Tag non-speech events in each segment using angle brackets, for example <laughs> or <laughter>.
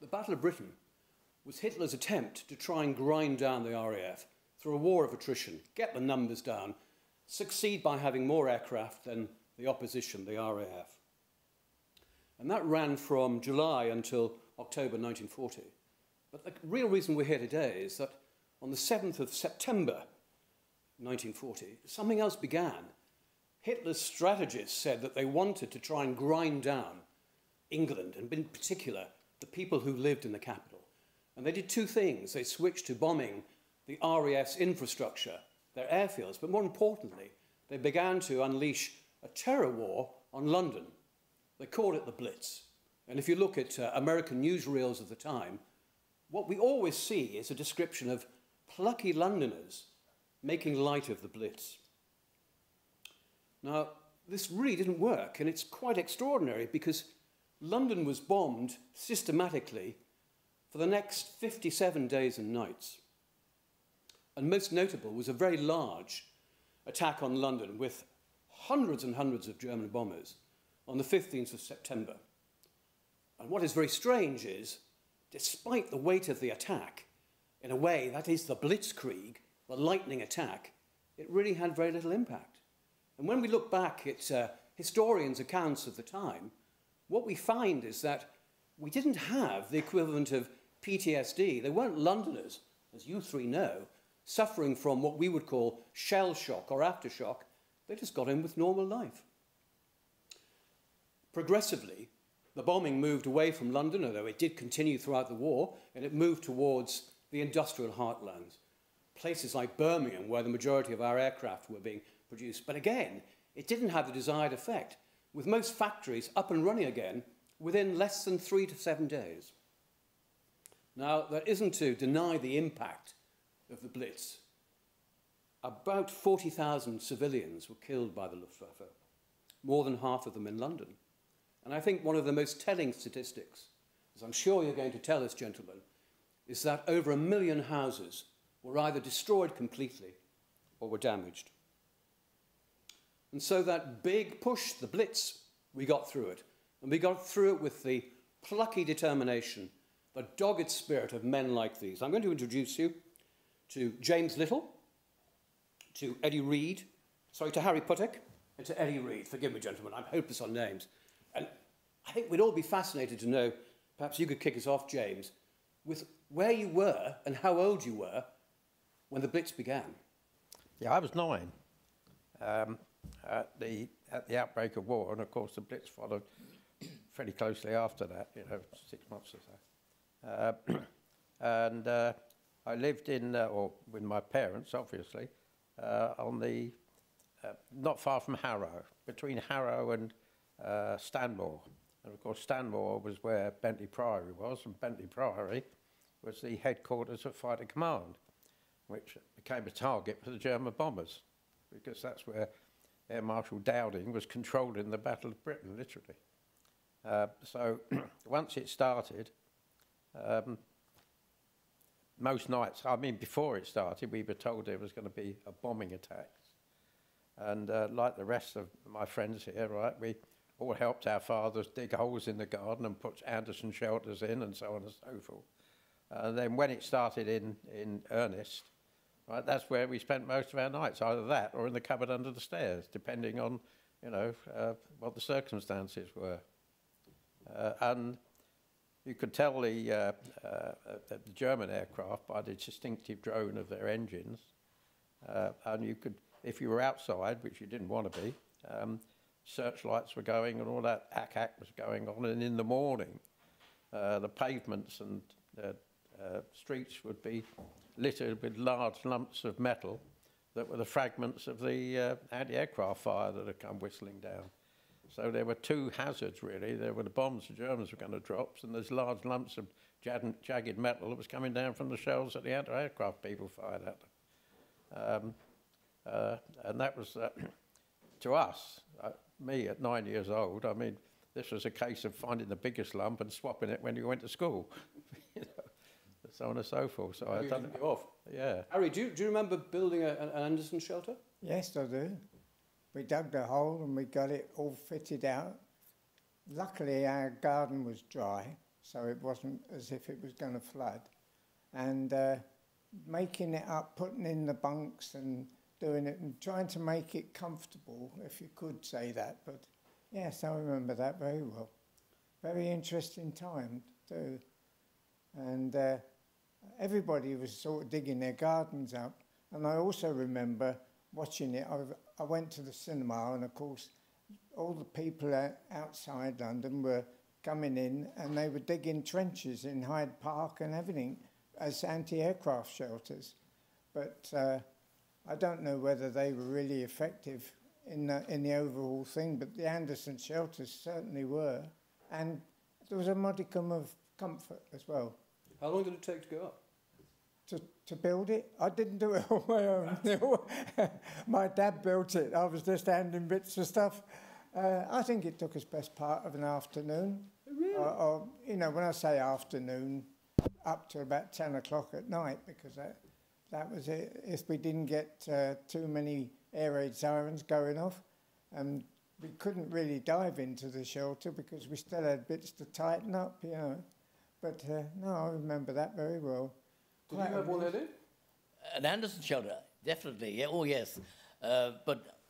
the Battle of Britain was Hitler's attempt to try and grind down the RAF through a war of attrition, get the numbers down, succeed by having more aircraft than the opposition, the RAF. And that ran from July until October 1940. But the real reason we're here today is that on the 7th of September 1940, something else began. Hitler's strategists said that they wanted to try and grind down England, and in particular, the people who lived in the capital. And they did two things. They switched to bombing the RAF's infrastructure, their airfields, but more importantly, they began to unleash a terror war on London. They called it the Blitz. And if you look at uh, American newsreels of the time, what we always see is a description of plucky Londoners making light of the Blitz. Now, this really didn't work, and it's quite extraordinary because London was bombed systematically for the next 57 days and nights. And most notable was a very large attack on London with hundreds and hundreds of German bombers on the 15th of September. And what is very strange is, despite the weight of the attack, in a way, that is the blitzkrieg, the lightning attack, it really had very little impact. And when we look back at uh, historians' accounts of the time, what we find is that we didn't have the equivalent of PTSD. They weren't Londoners, as you three know, suffering from what we would call shell shock or aftershock. They just got in with normal life. Progressively, the bombing moved away from London, although it did continue throughout the war, and it moved towards the industrial heartlands, places like Birmingham, where the majority of our aircraft were being produced. But again, it didn't have the desired effect, with most factories up and running again within less than three to seven days. Now, that isn't to deny the impact of the Blitz. About 40,000 civilians were killed by the Luftwaffe, more than half of them in London. And I think one of the most telling statistics, as I'm sure you're going to tell us, gentlemen, is that over a million houses were either destroyed completely or were damaged. And so that big push, the Blitz, we got through it. And we got through it with the plucky determination, the dogged spirit of men like these. I'm going to introduce you to James Little, to Eddie Reed, sorry, to Harry Puttick, and to Eddie Reed. Forgive me, gentlemen, I'm hopeless on names. And I think we'd all be fascinated to know, perhaps you could kick us off, James, with where you were and how old you were when the Blitz began. Yeah, I was nine um, at, the, at the outbreak of war, and of course the Blitz followed fairly closely after that, you know, six months or so. Uh, <clears throat> and uh, I lived in, uh, or with my parents, obviously, uh, on the, uh, not far from Harrow, between Harrow and uh, Stanmore. And of course, Stanmore was where Bentley Priory was, and Bentley Priory was the headquarters of Fighter Command, which became a target for the German bombers, because that's where Air Marshal Dowding was controlling the Battle of Britain, literally. Uh, so <clears throat> once it started, um, most nights, I mean, before it started, we were told there was going to be a bombing attack. And uh, like the rest of my friends here, right, we all helped our fathers dig holes in the garden and put Anderson shelters in and so on and so forth. And then when it started in, in earnest, right, that's where we spent most of our nights, either that or in the cupboard under the stairs, depending on, you know, uh, what the circumstances were. Uh, and you could tell the, uh, uh, the German aircraft by the distinctive drone of their engines. Uh, and you could, if you were outside, which you didn't want to be, um, searchlights were going and all that ack-ack was going on. And in the morning, uh, the pavements and streets would be littered with large lumps of metal that were the fragments of the uh, anti-aircraft fire that had come whistling down. So there were two hazards, really. There were the bombs the Germans were going to drop, and there's large lumps of jagged metal that was coming down from the shells that the anti-aircraft people fired at them. Um, uh, and that was, uh, <clears throat> to us, uh, me at nine years old, I mean, this was a case of finding the biggest lump and swapping it when you went to school. <laughs> you know, so on and so forth. So I done it off. Yeah. Harry, do you, do you remember building a, an Anderson shelter? Yes, I do. We dug the hole and we got it all fitted out. Luckily, our garden was dry, so it wasn't as if it was going to flood. And uh, making it up, putting in the bunks and doing it and trying to make it comfortable, if you could say that. But yes, I remember that very well. Very interesting time too. And uh, everybody was sort of digging their gardens up. And I also remember watching it. I, I went to the cinema, and of course, all the people outside London were coming in and they were digging trenches in Hyde Park and everything as anti aircraft shelters. But uh, I don't know whether they were really effective in the, in the overall thing, but the Anderson shelters certainly were. And there was a modicum of comfort as well. How long did it take to go up? to, to build it. I didn't do it <laughs> on my own. <laughs> my dad built it. I was just handing bits of stuff. Uh, I think it took us best part of an afternoon. Really? Or, or, you know, when I say afternoon, up to about 10 o'clock at night, because that, that was it. If we didn't get uh, too many air raid sirens going off, and we couldn't really dive into the shelter because we still had bits to tighten up, you know. But uh, no, I remember that very well. Did you have one, Eddie? An Anderson shelter, definitely. Yeah, oh, yes. Uh, but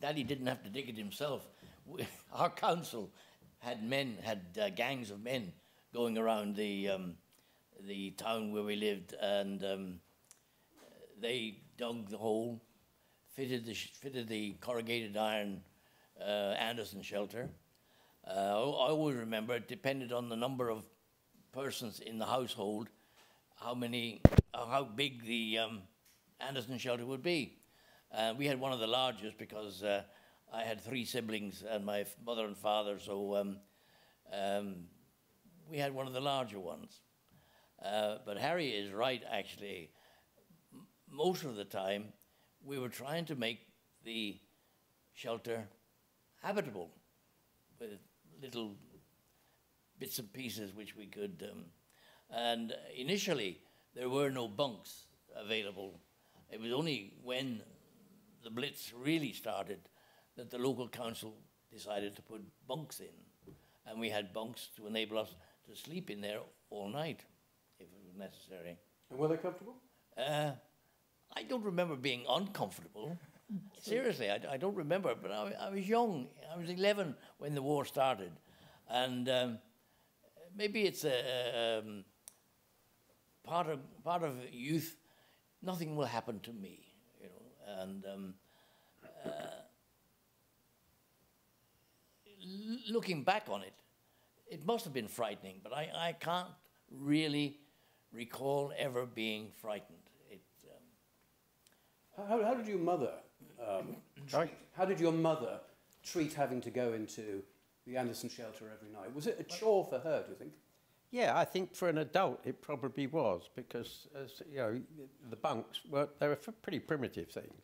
Daddy didn't have to dig it himself. We, <laughs> our council had men, had uh, gangs of men going around the um, the town where we lived, and um, they dug the hole, fitted the fitted the corrugated iron uh, Anderson shelter. Uh, I always remember it depended on the number of persons in the household how many, uh, how big the um, Anderson shelter would be. Uh, we had one of the largest because uh, I had three siblings and my mother and father, so um, um, we had one of the larger ones. Uh, but Harry is right, actually. M- most of the time, we were trying to make the shelter habitable with little bits and pieces which we could um, and initially, there were no bunks available. It was only when the Blitz really started that the local council decided to put bunks in. And we had bunks to enable us to sleep in there all night if it was necessary. And were they comfortable? Uh, I don't remember being uncomfortable. <laughs> Seriously, I, I, don't remember, but I, I, was young. I was 11 when the war started. And um, maybe it's a, a um, part of part of youth, nothing will happen to me, you know, and um, uh, looking back on it, it must have been frightening, but I, I can't really recall ever being frightened. It, um, how, how, did your mother um, treat, how did your mother treat having to go into the Anderson shelter every night? Was it a chore for her, do you think? Yeah, I think for an adult it probably was because, as you know, the bunks were they were pretty primitive things.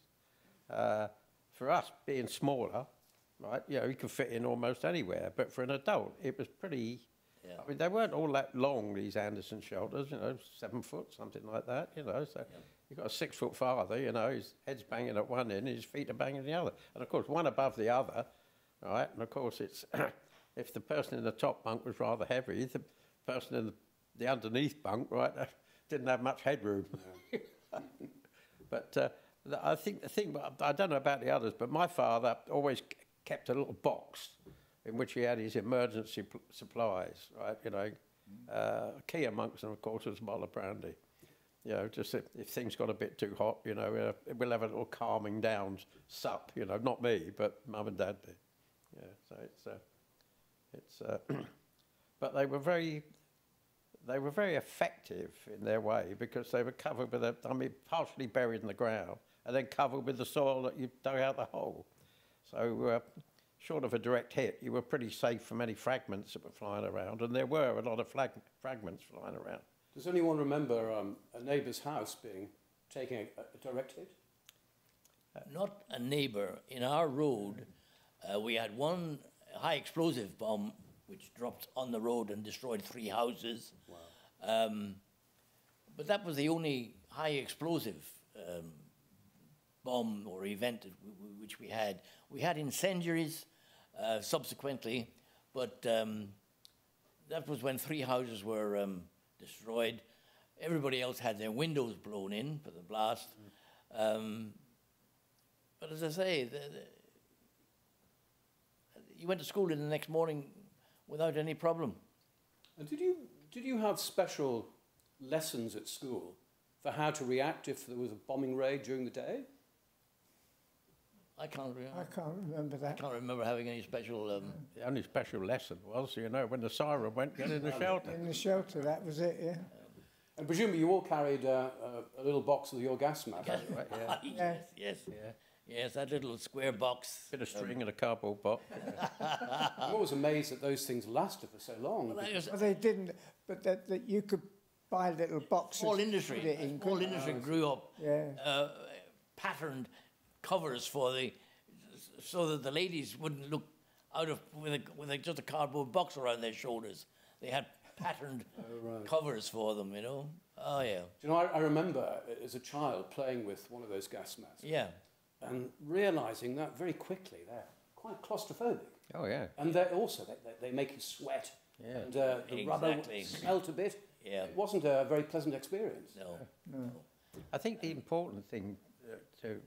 Uh, for us, being smaller, right, you know, you could fit in almost anywhere. But for an adult, it was pretty. Yeah. I mean, they weren't all that long. These Anderson shelters, you know, seven foot, something like that. You know, so yeah. you've got a six foot father. You know, his head's banging at one end, his feet are banging at the other, and of course, one above the other, right. And of course, it's <clears throat> if the person in the top bunk was rather heavy, the person in the, the underneath bunk, right, <laughs> didn't have much headroom. <laughs> but uh, I think the thing, I don't know about the others, but my father always kept a little box in which he had his emergency pl- supplies, right? You know, uh, key amongst them, of course, was a bottle of brandy. You know, just if, if things got a bit too hot, you know, uh, we'll have a little calming down sup. You know, not me, but mum and dad did. Yeah, so it's uh, it's. Uh, <clears throat> but they were very they were very effective in their way because they were covered with a, I mean, partially buried in the ground and then covered with the soil that you dug out the hole. So, uh, short of a direct hit, you were pretty safe from any fragments that were flying around, and there were a lot of flag- fragments flying around. Does anyone remember um, a neighbour's house being taking a, a direct hit? Uh, not a neighbour. In our road, uh, we had one high explosive bomb which dropped on the road and destroyed three houses. Wow. Um, but that was the only high explosive um, bomb or event which we had. We had incendiaries uh, subsequently, but um, that was when three houses were um, destroyed. Everybody else had their windows blown in for the blast. Um, but as I say, the, the, you went to school in the next morning without any problem. And did you, did you have special lessons at school for how to react if there was a bombing raid during the day? I can't, re- I can't remember that. I can't remember having any special. Um, The only special lesson was, you know, when the siren went, get in the shelter. In the shelter, that was it, yeah. And presumably you all carried uh, a, a little box with your gas mask. Right, yeah. <laughs> yes, yes, Yeah. Yes, that little square box. Bit of string and a cardboard box. <laughs> I'm always amazed that those things lasted for so long. Well, was Well, they didn't, but that, that you could buy little boxes. small to industry. put it in, small couldn't industry grew up. Yeah. Uh, patterned covers for the, so that the ladies wouldn't look out of with a, with a, just a cardboard box around their shoulders. They had patterned <laughs> covers for them. You know. Oh yeah. Do you know, I, I remember as a child playing with one of those gas masks Yeah. And realizing that very quickly they're quite claustrophobic. Oh, yeah. And they're also, they, they, they make you sweat. Yeah. And uh, the rubber Exactly. smelt a bit. Yeah. It wasn't a very pleasant experience. No. I think the important thing uh, to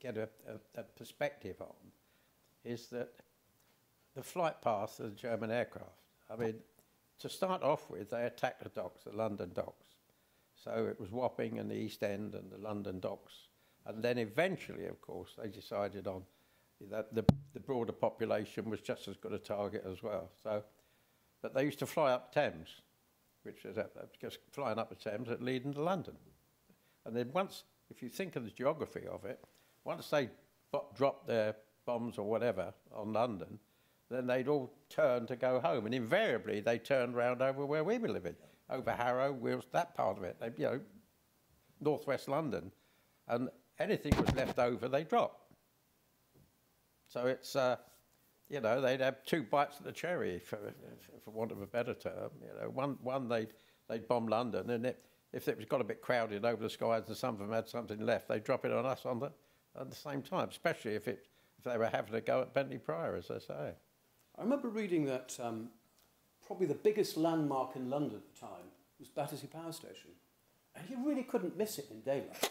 get a, a, a perspective on is that the flight path of the German aircraft. I mean, to start off with, they attacked the docks, the London docks. So it was Wapping and the East End and the London docks. And then eventually, of course, they decided on that the, the broader population was just as good a target as well. So, but they used to fly up Thames, which is just flying up the Thames at leading to London. And then once, if you think of the geography of it, once they dropped their bombs or whatever on London, then they'd all turn to go home. And invariably, they turned round over where we were living, over Harrow, Wills, that part of it, they, you know, northwest London. And anything was left over, they dropped. So it's, uh, you know, they'd have two bites of the cherry, for, for, want of a better term. You know, one, one they'd, they'd bomb London, and it, if it was got a bit crowded over the skies and some of them had something left, they'd drop it on us on the, at the same time, especially if, it, if they were having to go at Bentley Priory, as I say. I remember reading that um, probably the biggest landmark in London at the time was Battersea Power Station. And you really couldn't miss it in daylight,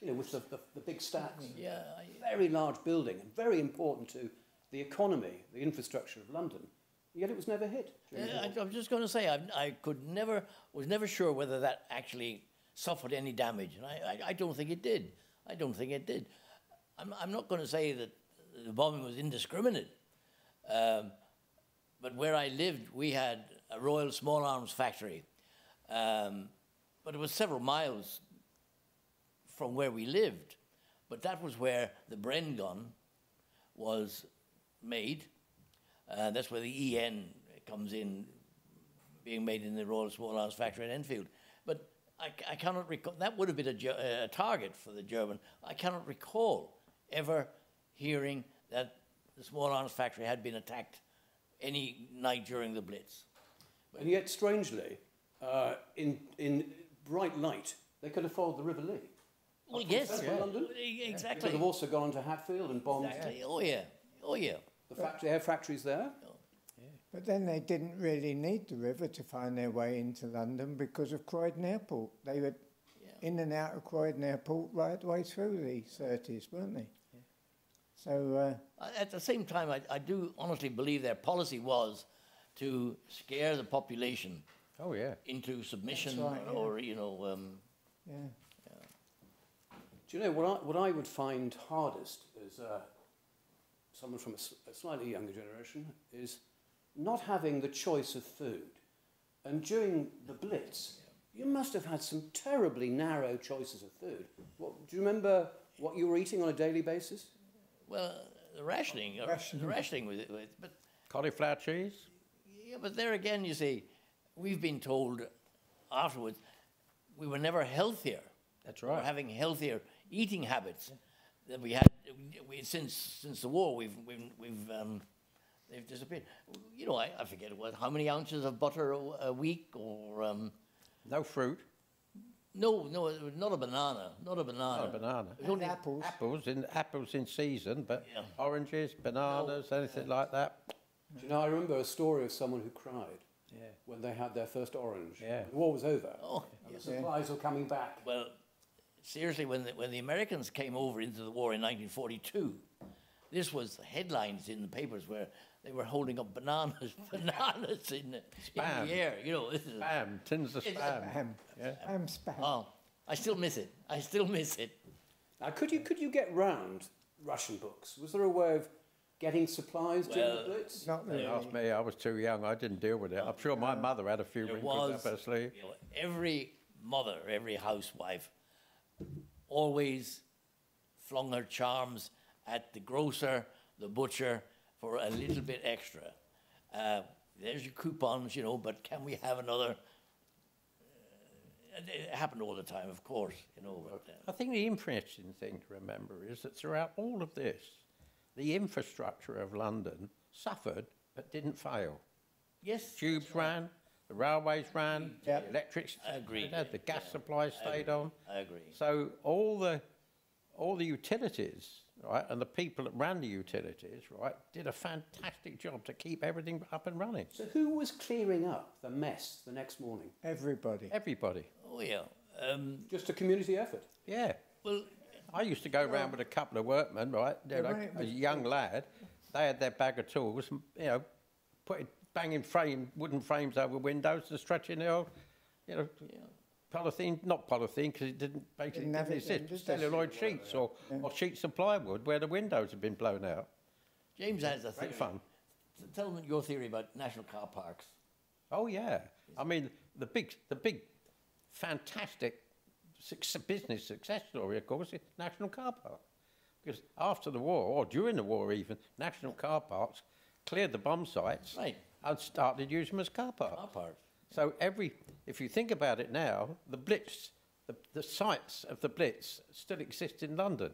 you know, with the, the, the big stacks. Yeah. I, Very large building and very important to the economy, the infrastructure of London. Yet it was never hit. Yeah. I, I'm just going to say I, I could never was never sure whether that actually suffered any damage, and I, I, I don't think it did. I don't think it did. I'm, I'm not going to say that the bombing was indiscriminate, um, but where I lived, we had a Royal Small Arms factory, um, but it was several miles from where we lived. But that was where the Bren gun was made. Uh, that's where the EN comes in, being made in the Royal Small Arms Factory in Enfield. But I, I cannot recall, that would have been a, a target for the German. I cannot recall ever hearing that the Small Arms Factory had been attacked any night during the Blitz. And yet, strangely, uh, in, in bright light, they could have followed the River Lee. Well, yes, central London. e- they've also gone to Hatfield and bombed Exactly. Oh, yeah. Oh, yeah. the factory, air factories there. But then they didn't really need the river to find their way into London because of Croydon Airport. They were Yeah. in and out of Croydon Airport right the way through the 30s, weren't they? So, uh, At the same time, I, I do honestly believe their policy was to scare the population Oh, yeah. into submission right, yeah. or, you know, um, yeah. Do you know what I, what I would find hardest as uh, someone from a slightly younger generation is not having the choice of food. And during the Blitz, you must have had some terribly narrow choices of food. What, do you remember what you were eating on a daily basis? well, the rationing, uh, Rationing. the rationing with it, with, but Cauliflower cheese? yeah, but there again, you see, we've been told afterwards we were never healthier. That's right. We were right. having healthier eating habits that we had we, since since the war. We've we've we've um, they've disappeared. You know, I, I forget what how many ounces of butter a, a week or um, No fruit, no no not a banana not a banana. not a banana. It only- apples. Apples in apples in season, but Yeah. oranges, bananas, anything like that. Do you know, I remember a story of someone who cried Yeah. when they had their first orange. Yeah. The war was over. Oh, and yes. the supplies were coming back. Well, seriously, when the, when the Americans came over into the war in 1942, this was the headlines in the papers where they were holding up bananas, <laughs> bananas in the, in Spam. the air. You know, this is, Spam, tins of It's spam. Spam. Yeah. Spam, spam. oh, I still miss it. I still miss it. Now, could you, could you get round ration books? Was there a way of getting supplies during the Well, Blitz? Not really. Ask me, I was too young. I didn't deal with it. I'm sure my mother had a few There wrinkles was up her sleeve. you know, every mother, every housewife, always flung her charms at the grocer, the butcher, for a little bit extra. Uh, there's your coupons, you know, but can we have another? Uh, it happened all the time, of course, you know. But, uh, I think the interesting thing to remember is that throughout all of this, the infrastructure of London suffered but didn't fail. yes, Tubes ran, the railways ran, Yep. the electric, Agreed. the gas supply stayed on. I agree. So all the all the utilities, right, and the people that ran the utilities, right, did a fantastic job to keep everything up and running. So who was clearing up the mess the next morning? Everybody. Everybody. Oh yeah. Um, Just a community effort. Yeah. well, I used to go around with a couple of workmen, right? You know, right, a young lad. They had their bag of tools, and, you know, putting banging frame wooden frames over windows and stretching the old, you know, polythene, not polythene because it didn't basically Didn't didn't, have exist. did? Celluloid sheets or, or sheets of plywood where the windows had been blown out. James has a theory. Great fun. Tell them your theory about national car parks. Oh yeah, I mean the big, the big, fantastic success, business success story, of course, is National Car Park. Because after the war, or during the war even, National Car Parks cleared the bomb sites Right. And started using them as car parks. Car parks. So every, if you think about it now, the Blitz, the, the sites of the Blitz still exist in London.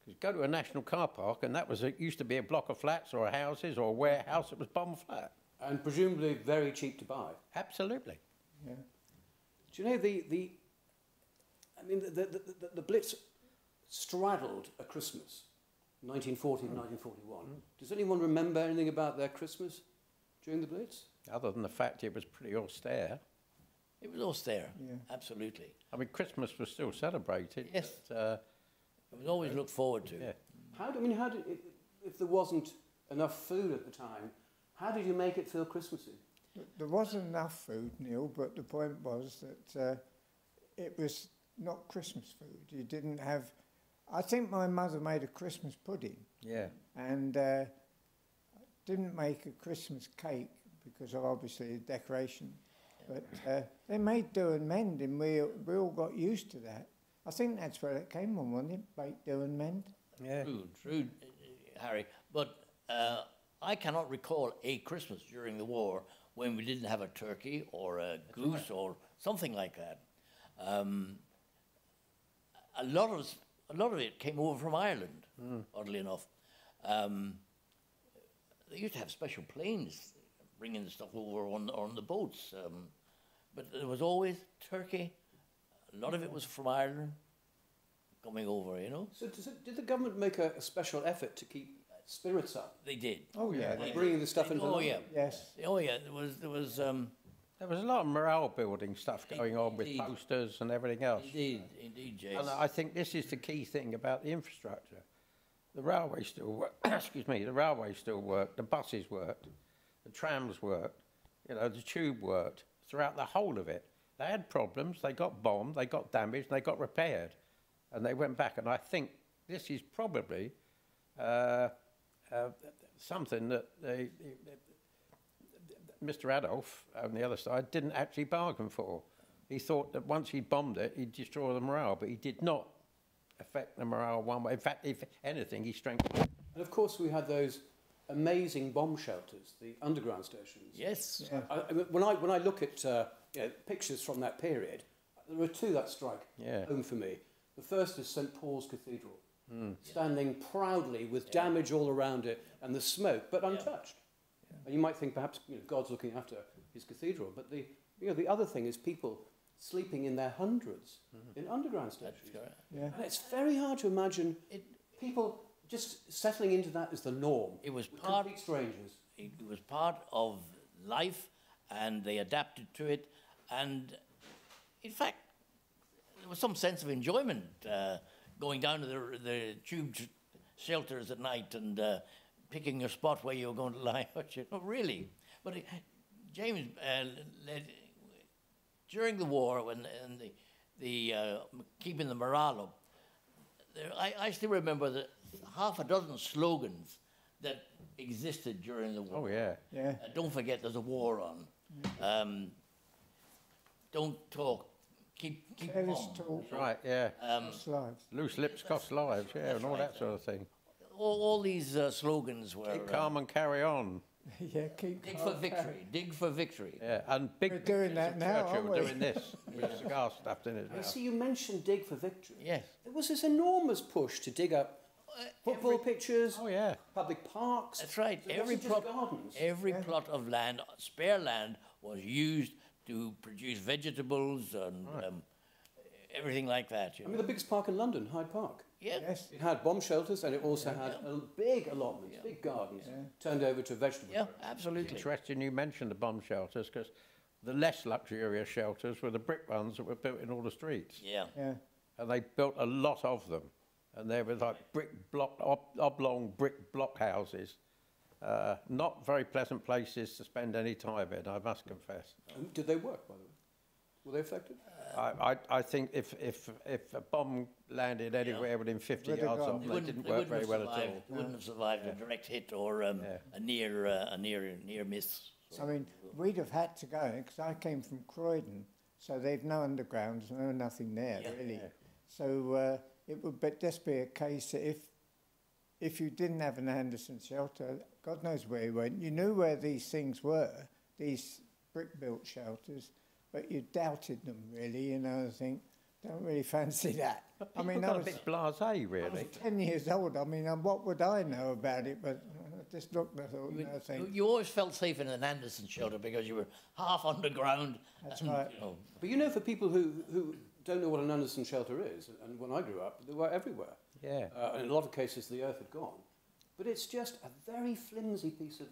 Because go to a national car park, and that was a, used to be a block of flats or houses or a warehouse that was bomb flat. And presumably very cheap to buy. Absolutely. Yeah. Do you know the, the I mean, the, the, the, the Blitz straddled a Christmas, 1940 and 1941. Mm. Does anyone remember anything about their Christmas during the Blitz? other than the fact it was pretty austere. It was austere. Yeah. Absolutely. I mean, Christmas was still celebrated. Yes. But, uh, It was always looked forward to. yeah. How, do- I mean, how did, if, if there wasn't enough food at the time, how did you make it feel Christmassy? There wasn't enough food, Neil, but the point was that uh, it was not Christmas food. You didn't have. I think my mother made a Christmas pudding Yeah. and uh, didn't make a Christmas cake because of obviously the decoration. But uh, they made do and mend, and we we all got used to that. I think that's where it came from, wasn't it? Bake, do and mend. Yeah. True, true, uh, Harry. But uh, I cannot recall a Christmas during the war when we didn't have a turkey or a goose or something like that. Um, a lot of s- a lot of it came over from Ireland, oddly enough. Um, they used to have special planes bringing the stuff over on on the boats, um, but there was always turkey. A lot of it was from Ireland coming over, you know. So does it, did the government make a, a special effort to keep spirits up? They did. Oh yeah, By bringing the stuff into Oh London? yeah. yes. Oh yeah. There was there was um, There was a lot of morale building stuff going on with posters and everything else. indeed indeed James. And I think this is the key thing about the infrastructure. The railway still worked. <coughs> excuse me. The railway still worked. The buses worked. The trams worked. You know, the tube worked throughout the whole of it. They had problems. They got bombed. They got damaged. They got repaired, and they went back. And I think this is probably uh, uh, something that they, Mr. Adolf on the other side didn't actually bargain for. He thought that once he bombed it, he'd destroy the morale, but he did not affect the morale one way. In fact, if anything, he strengthened it. And of course, we had those amazing bomb shelters, the underground stations. yes. I, I mean, when, I, when I look at uh, you know, pictures from that period, there are two that strike Yeah. home for me. The first is St Paul's Cathedral, standing proudly with damage all around it and the smoke, but untouched. And you might think perhaps you know, God's looking after his cathedral, but the, you know, the other thing is people sleeping in their 100s in underground stations. That's correct. Yeah. And it's very hard to imagine It people just settling into that as the norm. it was part complete strangers. it was part of life and they adapted to it. And in fact, there was some sense of enjoyment uh, going down to the, the tube shelters at night and uh, picking a spot where you were going to lie. <laughs> you know, really. But it, James uh, led, during the war when and the, the uh, keeping the morale up, there, I, I still remember the half a dozen slogans that existed during the war. Oh, yeah. Yeah. Uh, don't forget there's a war on. Um, don't talk. Keep keep Careless calm. talk, Right, yeah. costs lives. Loose lips cost lives, yeah, and all that sort of thing. All, all these uh, slogans were Keep uh, calm and carry on. <laughs> yeah, keep dig calm. for victory. Dig for victory. Yeah, and big We're doing that of now, Churchill aren't we? doing this <laughs> with a cigar stuffed in his I mouth. see you mentioned Dig for Victory. Yes. There was this enormous push to dig up football pitches, Oh, yeah. public parks. That's right. It Every plot, gardens. every plot of land, spare land, was used to produce vegetables and um, everything like that. You I know. mean, the biggest park in London, Hyde Park. Yeah. Yes, It had bomb shelters and it also had a big allotments, big gardens turned over to vegetable. Yeah, absolutely. Interesting you mentioned the bomb shelters because the less luxurious shelters were the brick ones that were built in all the streets. Yeah. yeah. And they built a lot of them. And they were like brick block, ob- oblong brick block houses. Uh, not very pleasant places to spend any time in, I must confess. And did they work, by the way? Were they affected? I, I, I think if, if, if a bomb landed anywhere within 50 Would've yards gone. of They them, they wouldn't, didn't work very have well at survived, all. They wouldn't have survived a direct hit or um, a near uh, a near near miss. I mean, we'd have had to go because I came from Croydon, so they've no undergrounds, no nothing there Yeah. really. So uh, it would be, just be a case that if if you didn't have an Anderson shelter, God knows where you went. You knew where these things were, these brick-built shelters, but you doubted them really. You know, I think don't really <laughs> fancy that. But I people mean, I was, a bit blasé, really. I was really. ten years old. I mean, what would I know about it? But I just looked and I thought, You, no, thank you always felt safe in an Anderson shelter because you were half underground. That's and, right. You know, But you know, for people who, who don't know what an Anderson shelter is, and when I grew up, they were everywhere. Yeah. Uh, in a lot of cases, the earth had gone. But it's just a very flimsy piece of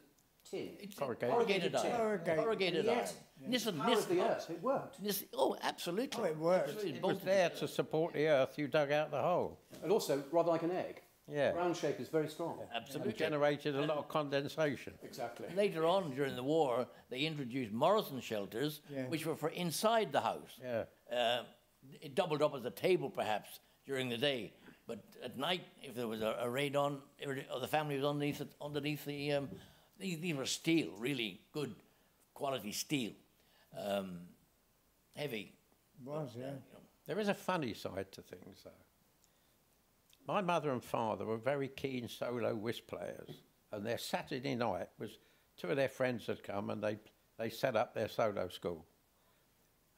tin. it's Corrugated. corrugated iron. Corrugated. Corrugated Yes. iron. Nissen, How was the earth? It worked. Nissen, oh, absolutely. Oh, it worked. Absolutely, It was there to support the earth, you dug out the hole. And also, rather like an egg. Yeah. Round shape is very strong. Absolutely. And generated a lot of condensation. Exactly. Later on during the war, they introduced Morrison shelters, Yeah. which were for inside the house. Yeah. Uh, it doubled up as a table, perhaps, during the day. But at night, if there was a, a raid on, or the family was underneath, it, underneath the. Um, these, these were steel, really good quality steel. Um, heavy. was yeah. You know, There is a funny side to things, though. My mother and father were very keen solo whist players, and their Saturday night was two of their friends had come and they, they set up their solo school.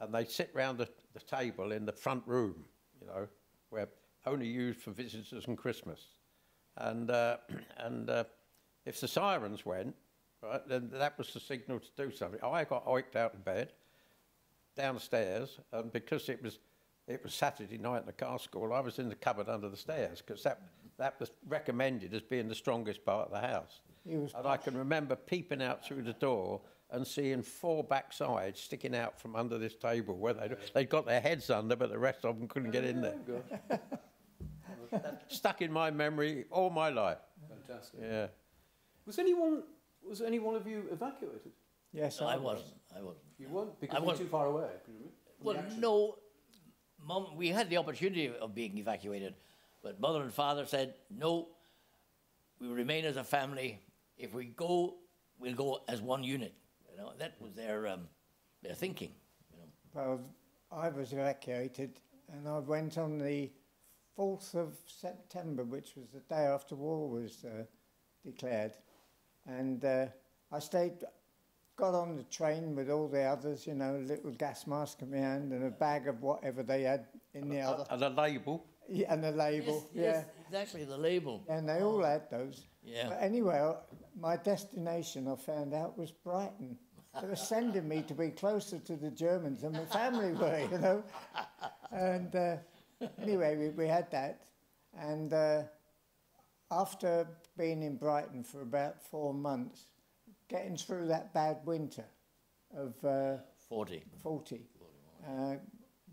And they'd sit round the, the table in the front room, you know, where only used for visitors and Christmas. And, uh, <clears throat> and uh, if the sirens went, right, then that was the signal to do something. I got oiked out of bed, downstairs, and because it was it was Saturday night in the car school, I was in the cupboard under the stairs because that that was recommended as being the strongest part of the house. He was and I can remember peeping out through the door and seeing four backsides sticking out from under this table where they they'd got their heads under, but the rest of them couldn't get in there. Oh, <laughs> Stuck in my memory all my life. Fantastic. Yeah. Was anyone, was any one of you evacuated? Yes, no, I was. wasn't. I wasn't. You weren't? Because I you were wasn't. too far away, presumably. Well, the no, Mum, we had the opportunity of being evacuated, but mother and father said, no, we remain as a family. If we go, we'll go as one unit. You know, that was their, um, their thinking. You know. Well, I was evacuated and I went on the 4th of September, which was the day after war was uh, declared. And uh, I stayed, got on the train with all the others, you know, a little gas mask in my hand and a bag of whatever they had in the other, And a label. yeah, and a label, Yes, yes, exactly, the label. And they all had those. Yeah. But anyway, my destination, I found out, was Brighton. They were sending me to be closer to the Germans than my family were, you know. And uh, anyway, we, we had that. And uh, after being in Brighton for about four months, getting through that bad winter, of uh, 40. 40. Uh,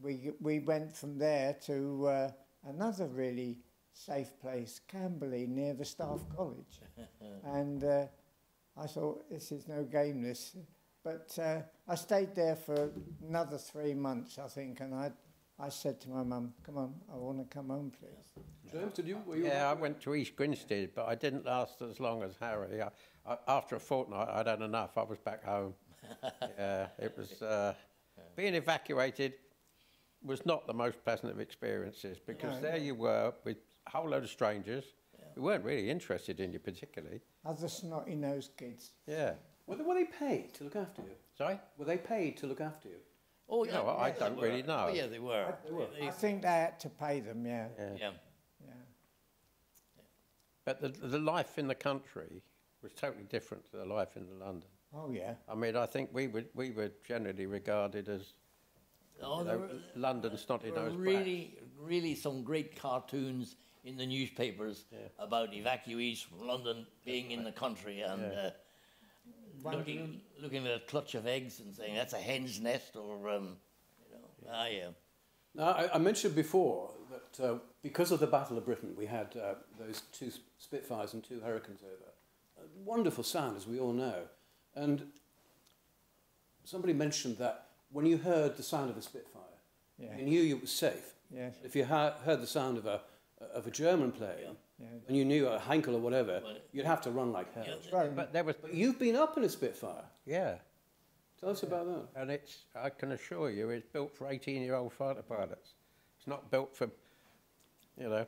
we, we went from there to uh, another really safe place, Camberley, near the Staff College. <laughs> and uh, I thought, this is no game, this. But uh, I stayed there for another three months, I think, and I, I said to my mum, come on, I want to come home, please. James, did you? Were you Yeah, I went to East Grinstead, but I didn't last as long as Harry. I, I, after a fortnight, I'd had enough. I was back home. <laughs> yeah, it was uh, being evacuated was not the most pleasant of experiences because No. there you were with a whole load of strangers who weren't really interested in you particularly. Other snotty nosed kids. Yeah. Were they, were they paid to look after you? Sorry? Were they paid to look after you? Oh, You know, I don't really know. Oh, yeah, they were. I think they had to pay them, yeah. Yeah. yeah. yeah. But the, the life in the country was totally different to the life in London. Oh, yeah. I mean, I think we were, we were generally regarded as Oh, you there know, were, London snotty there were nosed really, really some great cartoons in the newspapers about evacuees from London being in the country and uh, looking, looking at a clutch of eggs and saying that's a hen's nest or, um, you know, ah, yeah. Now, I, I mentioned before that uh, because of the Battle of Britain, we had uh, those two Spitfires and two Hurricanes over. A wonderful sound, as we all know. And somebody mentioned that when you heard the sound of a Spitfire, Yeah. you knew you were safe. Yes. If you ha- heard the sound of a, of a German plane, Yeah. And you knew a Heinkel or whatever, Well, you'd have to run like hell. Yeah, Drone. But there was, But you've been up in a Spitfire. yeah, Tell us about that. and it's, I can assure you, it's built for 18 year old fighter pilots. It's not built for, you know,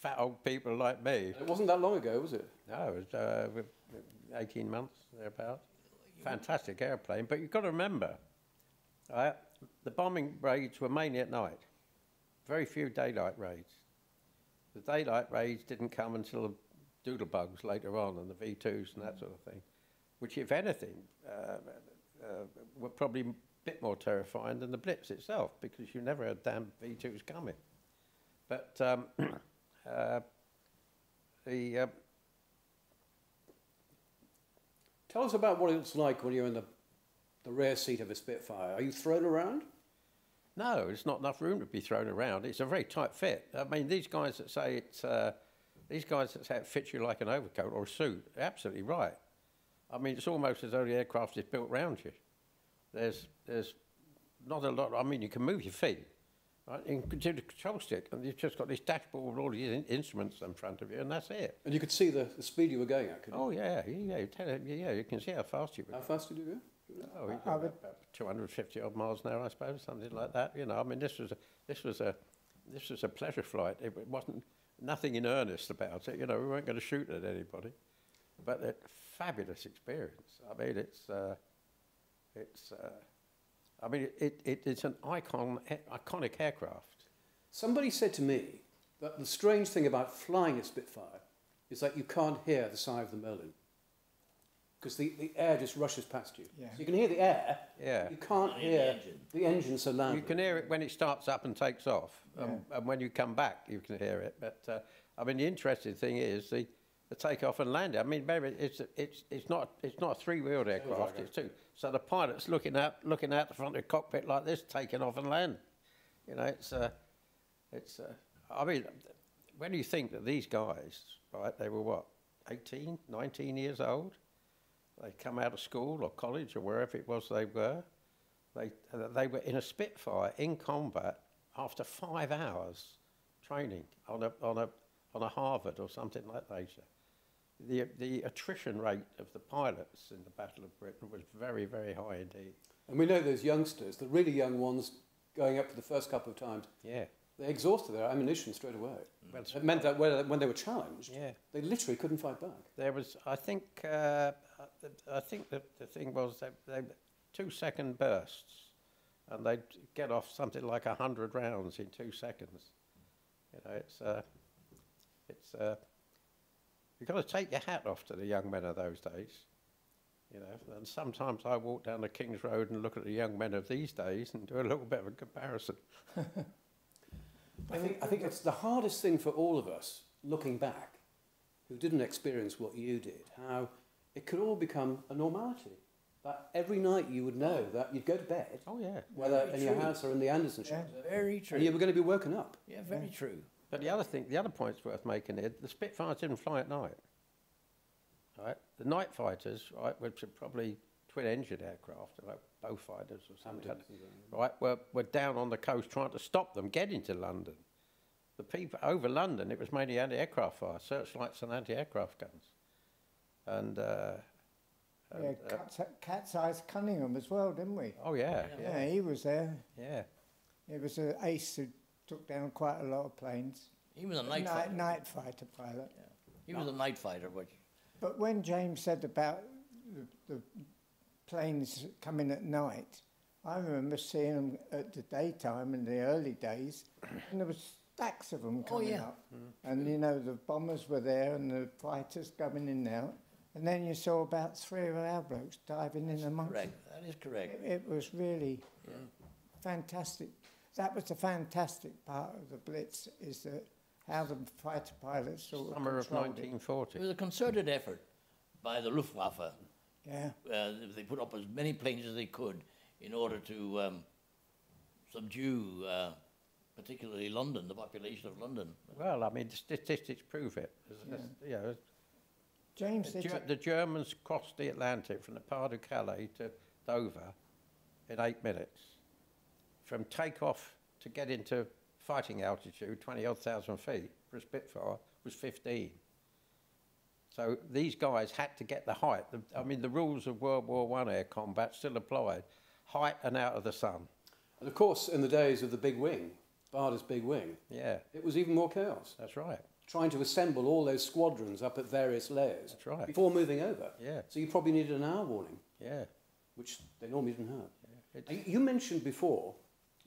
fat old people like me. It wasn't that long ago, was it? No, it was uh, with- with 18 months, thereabouts. Fantastic airplane, but you've got to remember, right, the bombing raids were mainly at night. Very few daylight raids. The daylight raids didn't come until the doodlebugs later on and the V2s and that sort of thing, which, if anything, uh, uh, were probably a bit more terrifying than the Blitz itself because you never had damn V2s coming. But um, <clears throat> uh, the uh, Tell us about what it's like when you're in the, the rear seat of a Spitfire. Are you thrown around? No, there's not enough room to be thrown around. It's a very tight fit. I mean, these guys that say it's, uh, these guys that say it fits you like an overcoat or a suit, absolutely right. I mean, it's almost as though the aircraft is built round you. There's, there's not a lot. I mean, you can move your feet, right? You can do the control stick, and you've just got this dashboard with all these in- instruments in front of you, and that's it. And you could see the, the speed you were going at, could you? Oh yeah, yeah, you tell yeah. You can see how fast you were. How fast did you go? Oh, we I about 250 odd miles an hour, I suppose, something like that. You know, I mean, this was a, this was a, this was a pleasure flight. It wasn't nothing in earnest about it. You know, we weren't going to shoot at anybody, but a fabulous experience. I mean, it's, uh, it's, uh, I mean, it, it, it's an icon, iconic aircraft. Somebody said to me that the strange thing about flying a Spitfire is that you can't hear the sigh of the Merlin. Because the, the air just rushes past you. Yeah. So you can hear the air, Yeah. you can't Can't hear the engine. the engine so loudly. You can hear it when it starts up and takes off, um, and when you come back, you can hear it. But uh, I mean, the interesting thing is the, the takeoff and landing. I mean, maybe it's it's it's not it's not a three-wheeled aircraft; it's two. So the pilot's looking out looking out the front of the cockpit like this, taking off and landing. You know, it's uh, it's. Uh, I mean, when you think that these guys, right, they were what, 18, 19 years old. They come out of school or college or wherever it was they were. They, they were in a Spitfire in combat after five hours training on a, on a, on a Harvard or something like that. The, the attrition rate of the pilots in the Battle of Britain was very, very high indeed. And we know those youngsters, the really young ones going up for the first couple of times, Yeah. they exhausted their ammunition straight away. Well, It meant that when when they were challenged, Yeah. they literally couldn't fight back. There was, I think, uh, I think that the thing was that they two second bursts, and they'd get off something like a hundred rounds in two seconds. You know, it's uh, it's uh, you've got to take your hat off to the young men of those days. You know, and sometimes I walk down the King's Road and look at the young men of these days and do a little bit of a comparison. <laughs> I think, I think it's the hardest thing for all of us, looking back, who didn't experience what you did, how it could all become a normality. that every night you would know that you'd go to bed, Oh, yeah. whether Very in your house or in the Anderson Yeah. shelter, Very true. and you were going to be woken up. yeah, very true. But the other thing, the other point's worth making here, the Spitfires didn't fly at night. Right? The night fighters, right, which are probably twin-engine aircraft, like Beaufighters or something, right, were, were down on the coast trying to stop them getting to London. The people over London, it was mainly anti-aircraft fire, searchlights and anti-aircraft guns. And, uh, and, Yeah, uh, Cat's, Cat's Eyes Cunningham as well, didn't we? oh yeah, Yeah, yeah, he was there. yeah. It was an ace who took down quite a lot of planes. He was a night, night, fighter. night fighter pilot. He was a night fighter, which But when James said about the, the planes coming at night, I remember seeing them at the daytime in the early days, and there was stacks of them Oh, coming yeah. up. And you know the bombers were there and the fighters coming in and out. And then you saw about three of our blokes diving in amongst them. correct. That is correct. It, it was really fantastic. That was the fantastic part of the Blitz, is that how the fighter pilots sort Summer of of controlled it. 1940. It was a concerted effort by the Luftwaffe. Yeah. Uh, they put up as many planes as they could in order to um, subdue, uh, particularly London, the population of London. Well, I mean, the statistics prove it. There's- there's, you know, James The, did Ger- the Germans crossed the Atlantic from the Pas de Calais to Dover in eight minutes. From takeoff to get into fighting altitude, 20 odd thousand feet for a Spitfire, was 15. So these guys had to get the height. The, I mean, the rules of World War One air combat still applied height and out of the sun. And of course, in the days of the big wing, Bader's big wing, Yeah, it was even more chaos. that's right. Trying to assemble all those squadrons up at various layers That's right. before moving over. Yeah. So you probably needed an hour warning, Yeah. which they normally didn't have. It's- Uh, You mentioned before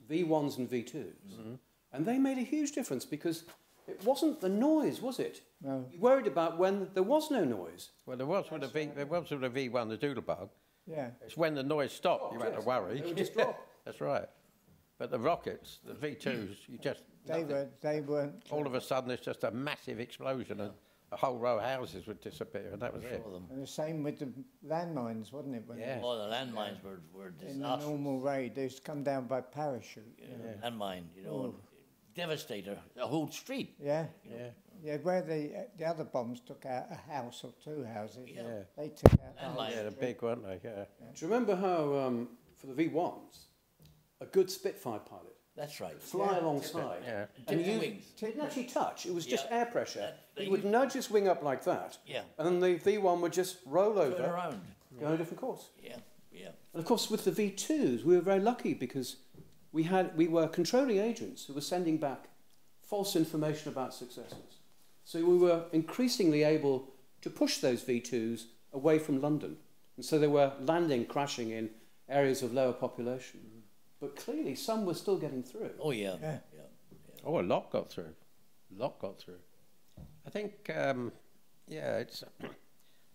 V1s and V2s, Mm-hmm. and they made a huge difference because it wasn't the noise, was it? No. You worried about when there was no noise. Well, there was with the V. There was with the V1, the Doodlebug. Yeah. It's when the noise stopped, you had to worry. They would just drop. <laughs> That's right. But the rockets, the V2s, you just They nothing. were. They weren't. all of a sudden it's just a massive explosion and a whole row of houses would disappear and that was it. For them. And the same with the landmines, wasn't it? When Yeah. Oh, the landmines were, were In the normal raid, they used to come down by parachute. Yeah. Landmine, you know, devastator, a whole street. Yeah. Yeah. Yeah, where the the other bombs took out a house or two houses. Yeah. They took out. the And whole my- Yeah, the big, weren't they? Yeah. Do you remember how, um, for the V1s, a good Spitfire pilot That's right. fly alongside Yeah. and you wings. didn't actually touch. It was just Yeah. air pressure. That- He would nudge his wing up like that, Yeah. and then the V1 would just roll Turn over, around. go on a different course. Yeah, yeah. And of course, with the V2s, we were very lucky because we had we were controlling agents who were sending back false information about successes. So we were increasingly able to push those V2s away from London, and so they were landing, crashing in areas of lower population. But clearly, some were still getting through. Oh, yeah. Yeah. yeah. Oh, a lot got through. A lot got through. I think, um, yeah, it's. <clears throat>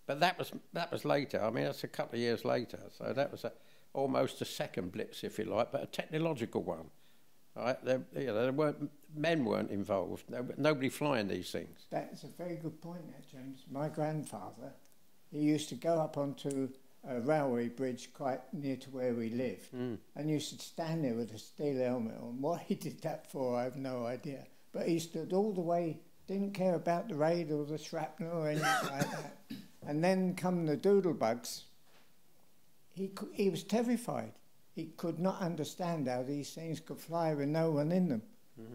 But that was that was later. I mean, that's a couple of years later. So that was a, almost a second blitz, if you like, but a technological one. Right? There, you know, there weren't men weren't involved. No, nobody flying these things. That's a very good point, there, James. My grandfather, he used to go up onto a railway bridge quite near to where we lived, hmm. and used to stand there with a steel helmet on. <laughs> What he did that for, I have no idea. But he stood all the way, didn't care about the raid or the shrapnel or anything like that. <coughs> And then come the doodlebugs. He he was terrified. He could not understand how these things could fly with no one in them.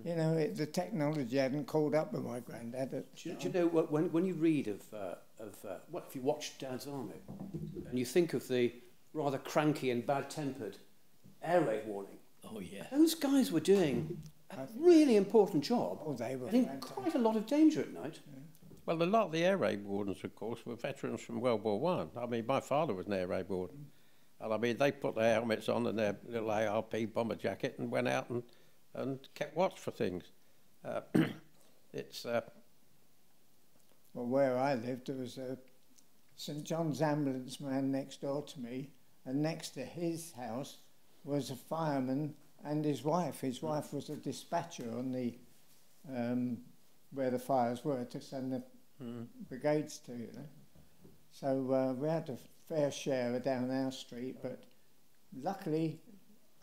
You know, it, the technology hadn't caught up with my granddad. At, Do you, do you know what, when, when you read of, uh, of uh, what if you watch Dad's Army and you think of the rather cranky and bad tempered air raid warning, Oh, yeah. those guys were doing a really important job Oh, they were and in quite a lot of danger at night. Well, a lot of the air raid wardens, of course, were veterans from World War One. I. I mean, my father was an air raid warden, and I mean, they put their helmets on and their little ARP bomber jacket and went out and, and kept watch for things. Uh, <clears throat> it's uh, Well, where I lived, there was a St John's ambulance man next door to me, and next to his house was a fireman and his wife. His wife was a dispatcher on the um, where the fires were to send the brigades to. You know, so uh, we had a fair share down our street, but luckily,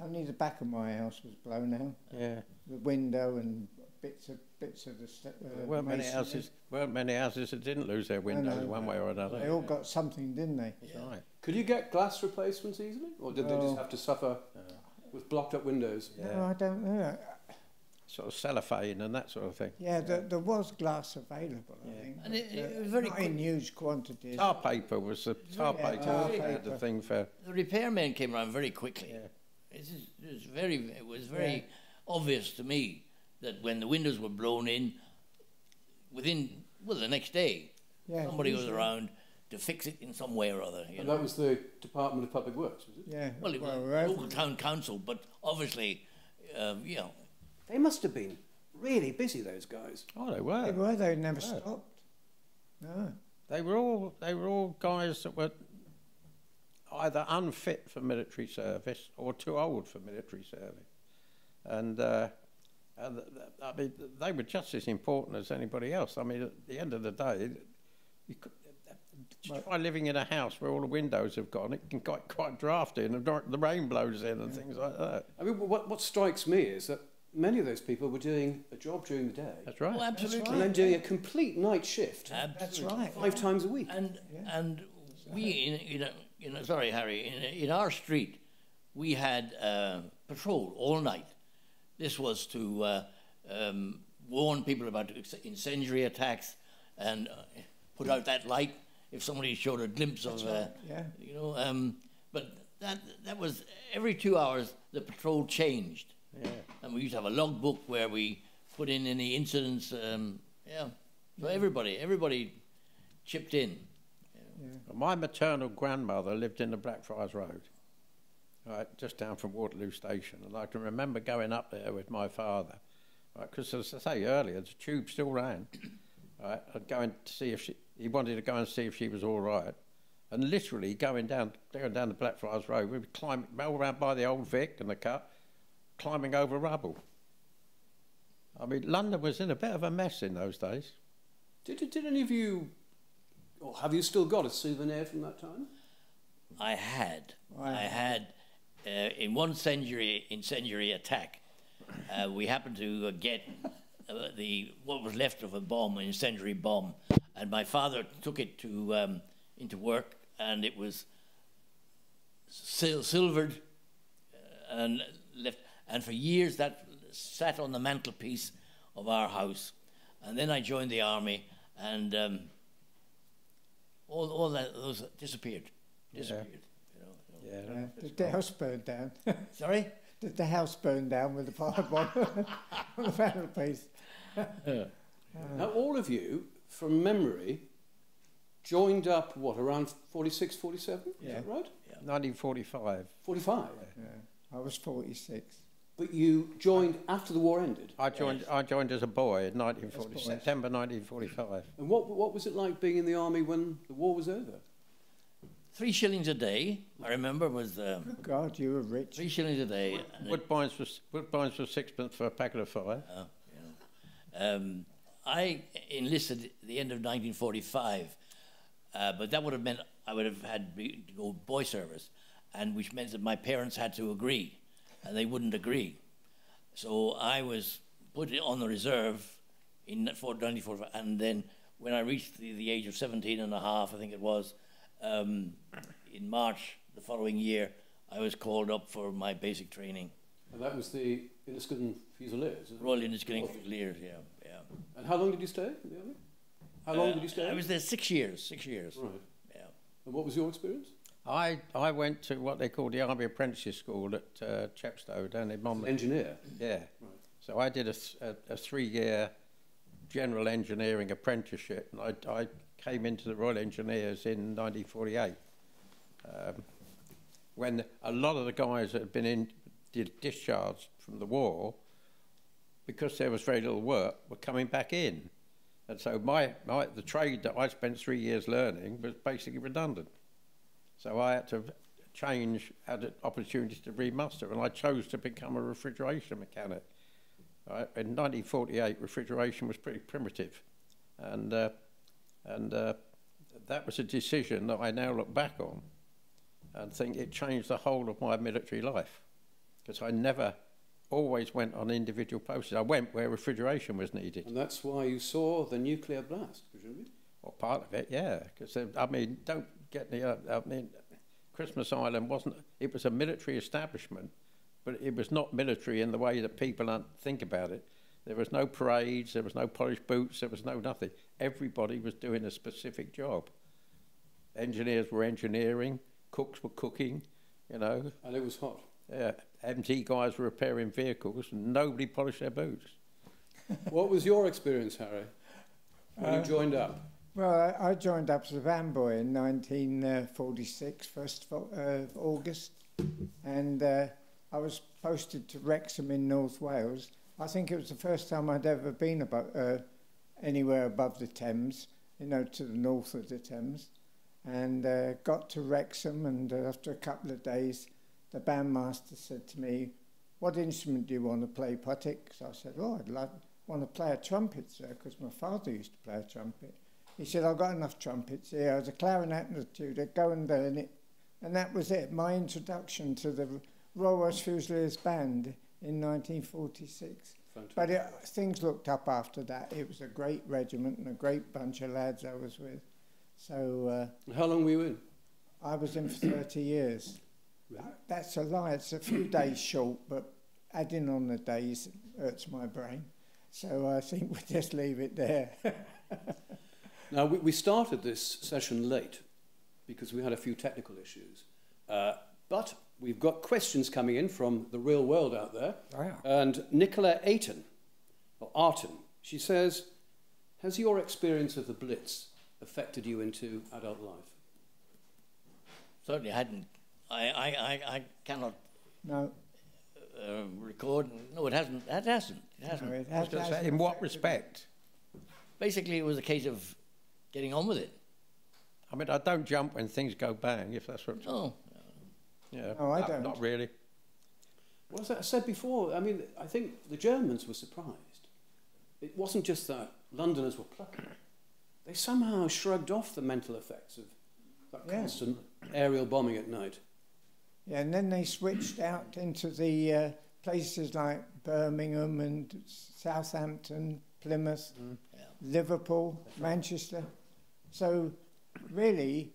only the back of my house was blown out. Yeah. The window and bits of bits of the. St- uh, There weren't many houses. weren't many houses that didn't lose their windows no. one way or another. They all got something, didn't they? That's right. Could you get glass replacements easily? Or did they Oh. just have to suffer with blocked up windows? Yeah. No, I don't know. Sort of cellophane and that sort of thing. Yeah, there, there was glass available, I Yeah. think. And it- it uh, was very not in huge quantities. Tar paper was the tar Yeah, paper tar had the thing for. The repairmen came around very quickly. Yeah. It, is, it was very, it was very Yeah. obvious to me that when the windows were blown in, within well the next day, Yeah, somebody was around to fix it in some way or other. You And know? that was the Department of Public Works, was it? Yeah, well, it was wherever- local town council, but obviously, um, you know, They must have been really busy, those guys. Oh, they were. they were. were. They never Yeah. stopped. No. They were all. They were all guys that were either unfit for military service or too old for military service, and. Uh, and th- th- I mean, they were just as important as anybody else. I mean, at the end of the day, you could, just try living in a house where all the windows have gone. It can get quite drafty, and the the rain blows in and things like that. I mean, what, what strikes me is that many of those people were doing a job during the day That's right. oh, absolutely, and then doing a complete night shift That's right. five times a week. And Yeah. and we you know, you know sorry Harry in, in our street we had uh, patrol all night. This was to uh, um, warn people about incendiary attacks and uh, put out that light if somebody showed a glimpse of uh, Yeah. you know. Um, but that that was every two hours the patrol changed. Yeah. And we used to have a logbook where we put in any incidents. Um, yeah. So everybody, everybody chipped in. My maternal grandmother lived in the Blackfriars Road, right, just down from Waterloo Station, and I can remember going up there with my father, right, because as I say earlier, the tube still ran, right, and going to see if she, he wanted to go and see if she was all right, and literally going down, going down the Blackfriars Road, we would climb all around by the old Vic and the cut, climbing over rubble. I mean, London was in a bit of a mess in those days. Did, did any of you, or have you still got a souvenir from that time? I had, I I had, uh, in one incendiary, incendiary attack, uh, we happened to uh, get uh, the what was left of a bomb, an incendiary bomb, and my father took it to um, into work, and it was sil- silvered uh, and left, and for years that sat on the mantelpiece of our house, and then I joined the army, and um, all all that those disappeared, disappeared. You know, so- Yeah. Yeah. Did the house burn down? <laughs> Sorry. Did the house burn down with the fire bomb on <laughs> the mantelpiece? Now, all of you, from memory, joined up, what, around 46, 47? Is Yeah. that right? 1945. 45. Yeah. I was 46. But you joined after the war ended. I joined. I joined as a boy in 1940, boys. September 1945. And what, what was it like being in the army when the war was over? Three shillings a day. I remember was um, Good God, you were rich. three shillings a day. and it- Woodbines was Woodbines was sixpence for a packet of fire. uh, you know. um, I enlisted at the end of 1945, uh, but that would have meant I would have had to go boy service, and which meant that my parents had to agree, and they wouldn't agree. So I was put on the reserve in for 1945, and then when I reached the, the age of 17 and a half, I think it was, um, in March the following year, I was called up for my basic training. And that was the Inniskilling Fusiliers. Royal Inniskilling Fusiliers, yeah, yeah. And how long did you stay in the army? How long Uh, did you stay? I was there six years, six years. Right. Yeah. And what was your experience? I I went to what they called the Army Apprenticeship School at uh, Chepstow down in Monmouth. Engineer. Yeah. Right. So I did a, a, a three-year general engineering apprenticeship, and I, I came into the Royal Engineers in 1948. Um, when a lot of the guys that had been in discharged from the war, because there was very little work, were coming back in, and so my, my the trade that I spent three years learning was basically redundant. So I had to change, had an opportunity to remaster, and I chose to become a refrigeration mechanic. Right? In 1948, refrigeration was pretty primitive, and uh, and uh, that was a decision that I now look back on and think it changed the whole of my military life because I never always went on individual posts. I went where refrigeration was needed. And that's why you saw the nuclear blast, presumably? Well, part of it, yeah. Because, I mean, don't get me, uh, I mean, Christmas Island wasn't, it was a military establishment, but it was not military in the way that people think about it. There was no parades, there was no polished boots, there was no nothing. Everybody was doing a specific job. Engineers were engineering, cooks were cooking, you know. And it was hot. Yeah, MT guys were repairing vehicles, and nobody polished their boots. what was your experience, Harry, when you Uh, joined up? Well, I, joined up as a van boy in 1946, 1st of, uh, August, and uh, I was posted to Wrexham in North Wales. I think it was the first time I'd ever been above, uh, anywhere above the Thames, you know, to the north of the Thames, and uh, got to Wrexham, and uh, after a couple of days, the bandmaster said to me, "What instrument do you want to play, Patik?" So I said, "Oh, I'd like, want to play a trumpet, sir, because my father used to play a trumpet." He said, I've got enough trumpets here. I was a clarinet and a tutor, go and burn it. And that was it, my introduction to the Royal Welsh Fusiliers Band in 1946. Fantastic. But it, things looked up after that. It was a great regiment and a great bunch of lads I was with. So. Uh, How long were you in? I was in for 30 years. Right. That's a lie. It's a few days short, but adding on the days hurts my brain. So I think we'll just leave it there. <laughs> Now, we, we started this session late because we had a few technical issues. Uh, but we've got questions coming in from the real world out there. Oh, yeah. And Nicola Aiton, or Arton, she says, Has your experience of the Blitz affected you into adult life? Certainly I hadn't. I, I, I, I cannot no, uh, record. No, it hasn't. It hasn't. It hasn't. it has, going has in what respect? Basically, it was a case of getting on with it. I mean, I don't jump when things go bang, if that's what. No, Yeah. No, I Uh, don't. Not really. Well, as I said before, I mean, I think the Germans were surprised. It wasn't just that Londoners were plucky. They somehow shrugged off the mental effects of that Yeah. constant aerial bombing at night. Yeah, and then they switched out into the uh, places like Birmingham and Southampton, Plymouth, Yeah. Liverpool, Manchester. So, really,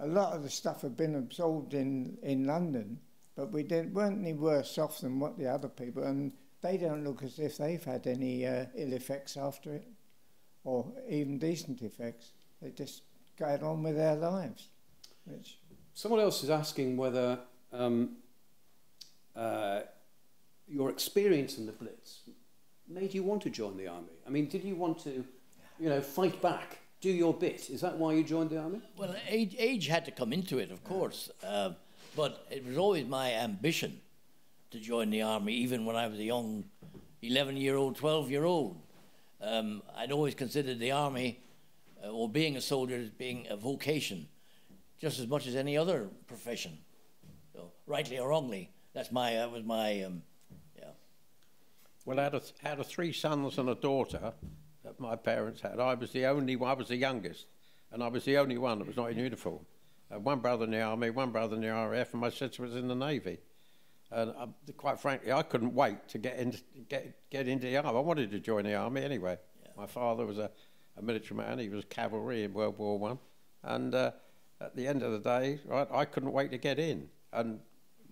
a lot of the stuff had been absorbed in, in London, but we didn't, weren't any worse off than what the other people, and they don't look as if they've had any uh, ill effects after it, or even decent effects. They just go on with their lives, which Someone else is asking whether um, uh, your experience in the Blitz made you want to join the army. I mean, did you want to, you know, fight back, do your bit? Is that why you joined the army? Well, age, age had to come into it, of course, uh, but it was always my ambition to join the army, even when I was a young 11 year old, 12 year old. Um, I'd always considered the army uh, or being a soldier as being a vocation just as much as any other profession. So, rightly or wrongly, that's my, that was my, um, yeah. Well, out of, out of three sons and a daughter that my parents had, I was the only one, I was the youngest, and I was the only one that was not in uniform. Uh, one brother in the army, one brother in the RAF, and my sister was in the navy. And uh, quite frankly, I couldn't wait to get into, get, get into the army. I wanted to join the army anyway. My father was a, a military man, he was cavalry in World War One. And uh, at the end of the day, right, I couldn't wait to get in. And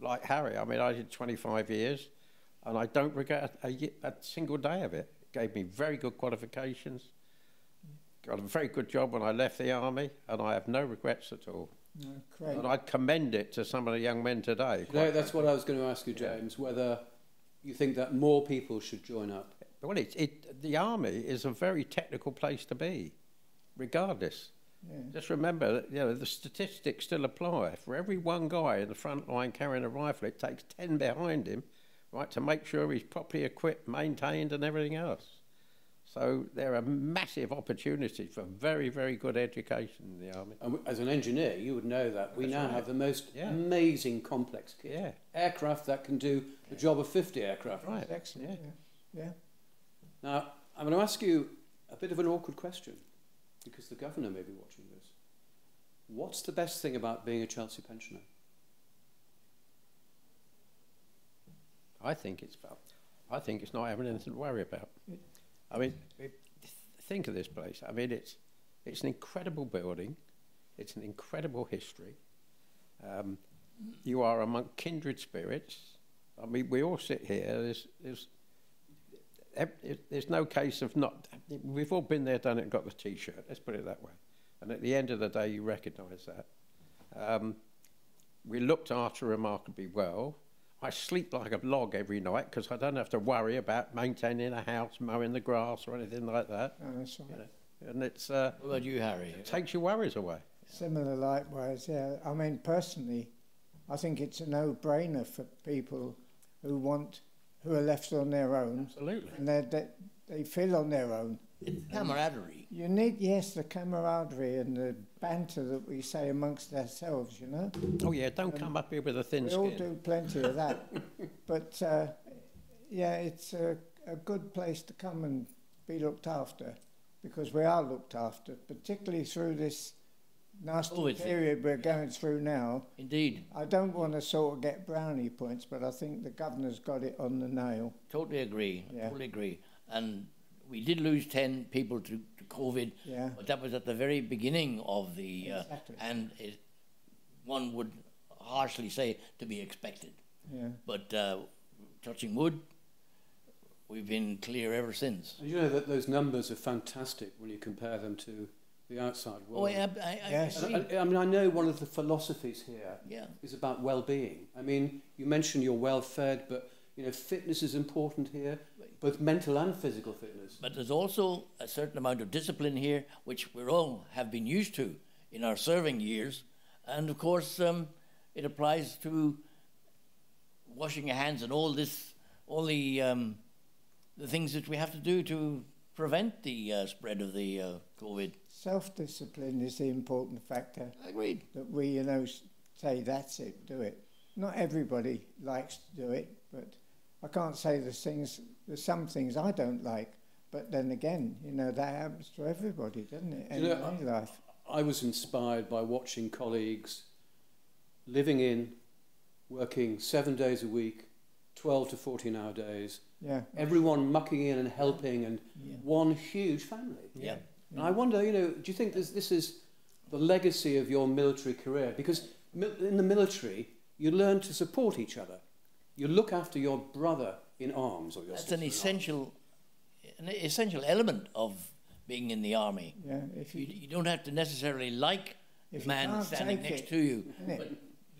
like Harry, I mean, I did 25 years, and I don't regret a, a single day of it. It gave me very good qualifications, got a very good job when I left the army, and I have no regrets at all. no, great. And I'd commend it to some of the young men today. No, that's what I was going to ask you, James, whether you think that more people should join up. Well, it, it, the army is a very technical place to be, regardless. Yeah. Just remember that you know the statistics still apply. For every one guy in the front line carrying a rifle, it takes ten behind him, right, to make sure he's properly equipped, maintained, and everything else. So there are massive opportunities for very, very good education in the army. As an engineer, you would know that we That's now right. have the most Yeah. amazing complex kit. Yeah, Aircraft that can do the job of 50 aircraft. right. That's excellent. Yeah. Yeah. yeah. Now, I'm going to ask you a bit of an awkward question because the governor may be watching this. What's the best thing about being a Chelsea pensioner? I think it's about, I think it's not having anything to worry about. I mean, think of this place. I mean, it's it's an incredible building. It's an incredible history. Um, you are among kindred spirits. I mean, we all sit here. There's, there's, there's no case of not. We've all been there, done it, and got the T-shirt. Let's put it that way. And at the end of the day, you recognise that. Um, we looked after remarkably well. I sleep like a log every night because I don't have to worry about maintaining a house, mowing the grass, or anything like that. Oh, that's right. You know, and it's uh, What about you, Harry? it takes your worries away. Similar likewise, yeah. I mean, personally, I think it's a no-brainer for people who want, who are left on their own, Absolutely. and they they they feel on their own. It's camaraderie. You need, yes, the camaraderie and the banter that we say amongst ourselves. You know, Oh yeah, don't come up here with a thin skin. we all do plenty of that. <laughs> but uh, yeah, it's a, a good place to come and be looked after because we are looked after, particularly through this nasty Oh, period we're going through now. Indeed, I don't want to sort of get brownie points, but I think the governor's got it on the nail. totally agree. Yeah. Totally agree. And we did lose 10 people to, to COVID, Yeah. but that was at the very beginning of the. Uh, Exactly. And it, one would harshly say to be expected. Yeah. But uh, touching wood, we've been clear ever since. And you know that those numbers are fantastic when you compare them to the outside world. Oh, I, I, I Yes. agree. And I, I mean, I know one of the philosophies here Yeah. is about well-being. I mean, you mentioned you're well-fed, but you know, fitness is important here, both mental and physical fitness. But there's also a certain amount of discipline here, which we all have been used to in our serving years. And of course, um, it applies to washing your hands and all this, all the, um, the things that we have to do to prevent the uh, spread of the uh, COVID. Self-discipline is the important factor. Agreed. that we, you know, say that's it, do it. Not everybody likes to do it, but I can't say there's things, there's some things I don't like, but then again, you know, that happens to everybody, doesn't it? In You know, any life. I was inspired by watching colleagues living in, working seven days a week, 12 to 14 hour days, Yeah, everyone mucking in and helping, and Yeah. one huge family. Yeah. And I wonder, you know, do you think this, this is the legacy of your military career? Because mil- in the military, you learn to support each other. You look after your brother in arms or your That's an essential, an essential element of being in the army. yeah. If You, you, you don't have to necessarily like the man standing next it, to you, but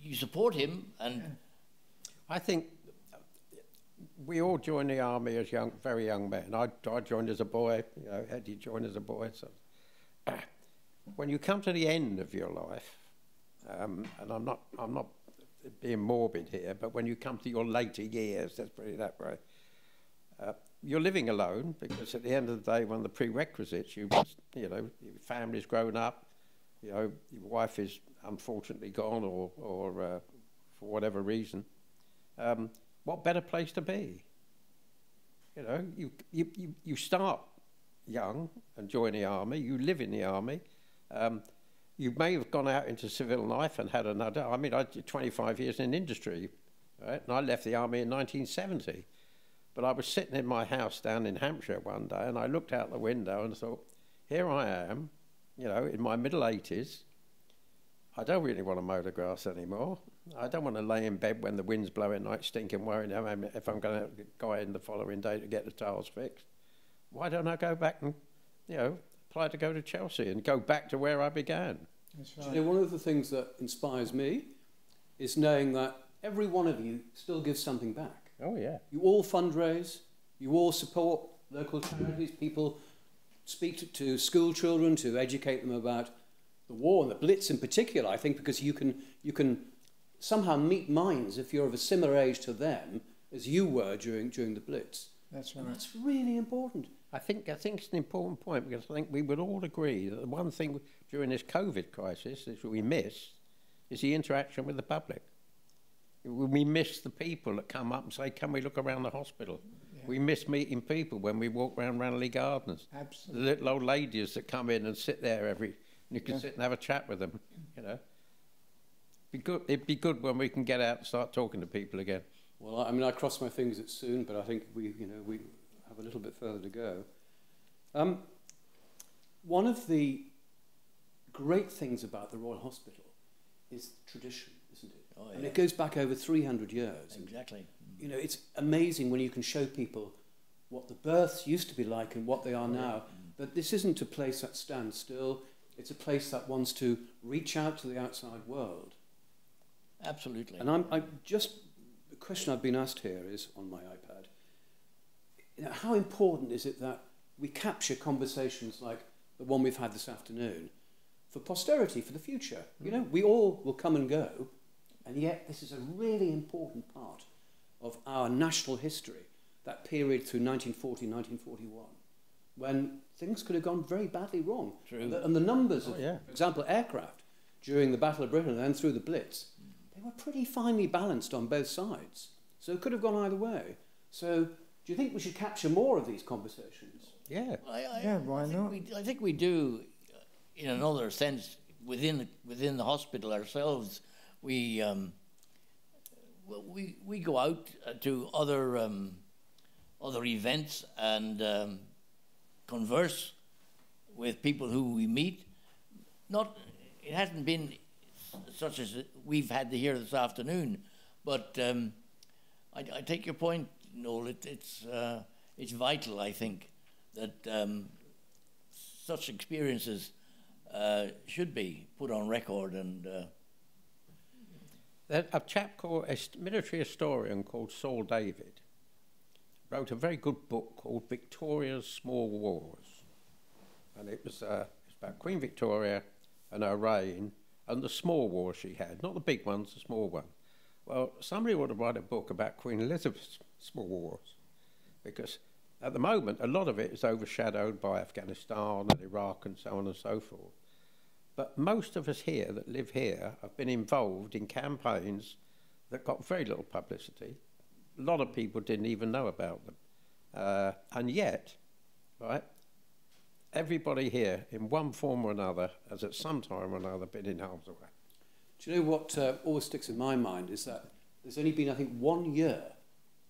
you support him, and I think we all joined the army as young, very young men. I, I joined as a boy. You know, Eddie joined as a boy. So, <clears throat> when you come to the end of your life, um, and I'm not, I'm not being morbid here, but when you come to your later years, let's put it that way, uh, you're living alone because at the end of the day, one of the prerequisites, you must, you know, your family's grown up, you know, your wife is unfortunately gone or, or uh, for whatever reason. Um, what better place to be? You know, you, you, you, start young and join the army, you live in the army. Um, you may have gone out into civil life and had another. I mean, I did 25 years in industry, right? And I left the army in 1970. But I was sitting in my house down in Hampshire one day and I looked out the window and thought, here I am, you know, in my middle 80s. I don't really want to mow the grass anymore. I don't want to lay in bed when the wind's blowing like stinking, worrying if I'm going to go in the following day to get the tiles fixed. Why don't I go back and, you know, apply to go to Chelsea and go back to where I began? That's Do right. you know, one of the things that inspires me is knowing that every one of you still gives something back. Oh, yeah. You all fundraise, you all support local charities, people speak to, to school children to educate them about the war and the Blitz in particular, I think, because you can, you can somehow meet minds if you're of a similar age to them as you were during, during the Blitz. That's And right. that's really important. I think I think it's an important point because I think we would all agree that the one thing during this COVID crisis that we miss is the interaction with the public. We miss the people that come up and say, "Can we look around the hospital?" We miss meeting people when we walk around Ranelagh Gardens. Absolutely, The little old ladies that come in and sit there every, You can Yeah. sit and have a chat with them, you know. Be good, it'd be good when we can get out and start talking to people again. Well, I I mean, I cross my fingers it's soon, but I think we, you know, we have a little bit further to go. Um, one of the great things about the Royal Hospital is tradition, isn't it? Oh, yeah. And it goes back over 300 years. And, Exactly. you know, it's amazing when you can show people what the berths used to be like and what they are now. But this isn't a place that stands still. It's a place that wants to reach out to the outside world. Absolutely. And I'm, I just the question I've been asked here is on my iPad. You know, how important is it that we capture conversations like the one we've had this afternoon for posterity, for the future? You know, we all will come and go, and yet this is a really important part of our national history. That period through 1940, 1941, when things could have gone very badly wrong. And the, and the numbers of, Oh, yeah. for example, aircraft during the Battle of Britain and then through the Blitz, they were pretty finely balanced on both sides. So it could have gone either way. So do you think we should capture more of these conversations? Yeah. I, I, Yeah, why I think not? We, I think we do, uh, in another sense, within the, within the hospital ourselves. We um, well, we we go out uh, to other um, other events and um, converse with people who we meet. Not it hasn't been such as we've had to here this afternoon, but um, I, I take your point, Noel. It, it's uh, it's vital, I think, that um, such experiences uh, should be put on record and. Uh, a chap called a military historian called Saul David wrote a very good book called Victoria's Small Wars, and it was uh, it's about Queen Victoria and her reign and the small wars she had, not the big ones, the small one. Well, somebody ought to write a book about Queen Elizabeth's small wars, because at the moment a lot of it is overshadowed by Afghanistan and Iraq and so on and so forth. But most of us here that live here have been involved in campaigns that got very little publicity. A lot of people didn't even know about them. Uh, and yet, right, everybody here, in one form or another, has at some time or another been in harm's way. Do you know what uh, always sticks in my mind is that there's only been, I think, one year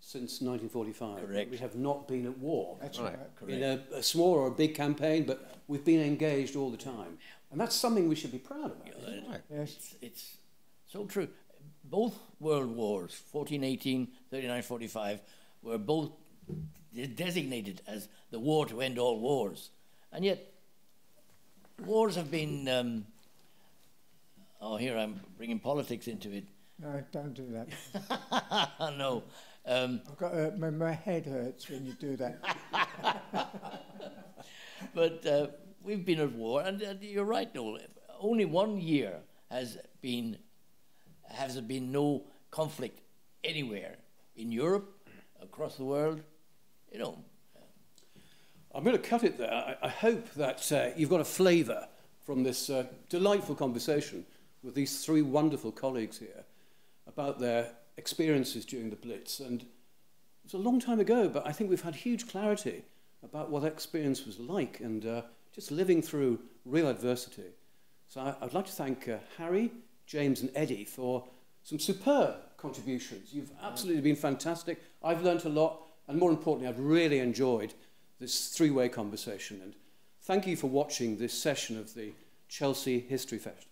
since 1945 Correct. we have not been at war. That's Right. right. in a, a small or a big campaign, but we've been engaged all the time. And that's something we should be proud about. isn't it? Right. Yes. It's, it's so true. Both world wars, 1418, 39, 45, were both designated as the war to end all wars. And yet, wars have been. Um, oh, here I'm bringing politics into it. No, don't do that. <laughs> no. Um, I've got uh, my, my head hurts when you do that. <laughs> but uh, we've been at war, and uh, you're right, Noel. Only one year has been has there been no conflict anywhere in Europe, across the world. You know, I'm going to cut it there. I, I hope that uh, you've got a flavour from this uh, delightful conversation with these three wonderful colleagues here about their experiences during the Blitz. And it was a long time ago, but I think we've had huge clarity about what that experience was like and uh, just living through real adversity. So I, I'd like to thank uh, Harry, James, and Eddie for some superb contributions. You've absolutely been fantastic. I've learnt a lot, and more importantly, I've really enjoyed this three way conversation. And thank you for watching this session of the Chelsea History Fest.